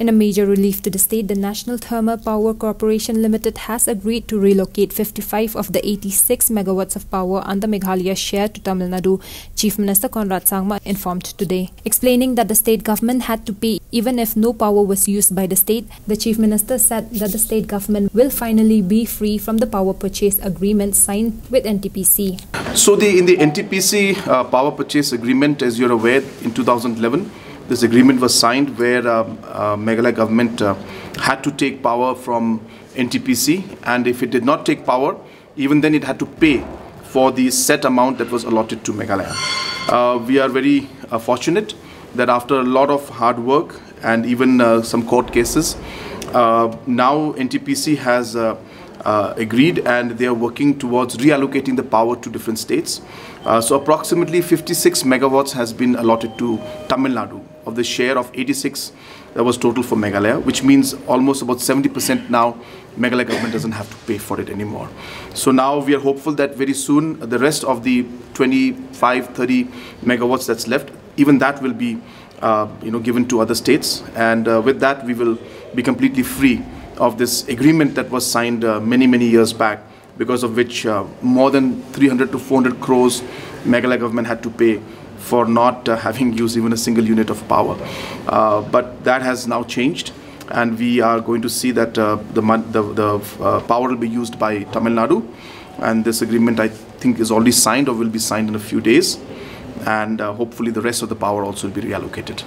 In a major relief to the state, the National Thermal Power Corporation Limited has agreed to relocate 55 of the 86 megawatts of power under Meghalaya's share to Tamil Nadu, Chief Minister Conrad Sangma informed today. Explaining that the state government had to pay even if no power was used by the state, the Chief Minister said that the state government will finally be free from the power purchase agreement signed with NTPC. So the in the NTPC uh, power purchase agreement, as you're aware, in 2011, this agreement was signed where uh, uh, Meghalaya government uh, had to take power from NTPC and if it did not take power, even then it had to pay for the set amount that was allotted to Meghalaya. We are very fortunate that after a lot of hard work and even some court cases, now NTPC has uh, agreed and they are working towards reallocating the power to different states. Uh, so approximately 56 megawatts has been allotted to Tamil Nadu of the share of 86 that was total for Meghalaya, which means almost about 70% now Meghalaya government doesn't have to pay for it anymore. So now we are hopeful that very soon the rest of the 25, 30 megawatts that's left, even that will be uh, you know, given to other states. And uh, with that, we will be completely free of this agreement that was signed uh, many, many years back, because of which uh, more than 300 to 400 crores Meghalaya government had to pay for not uh, having used even a single unit of power. Uh, but that has now changed, and we are going to see that uh, the, the, the power will be used by Tamil Nadu, and this agreement I think is already signed or will be signed in a few days, and uh, hopefully the rest of the power also will be reallocated.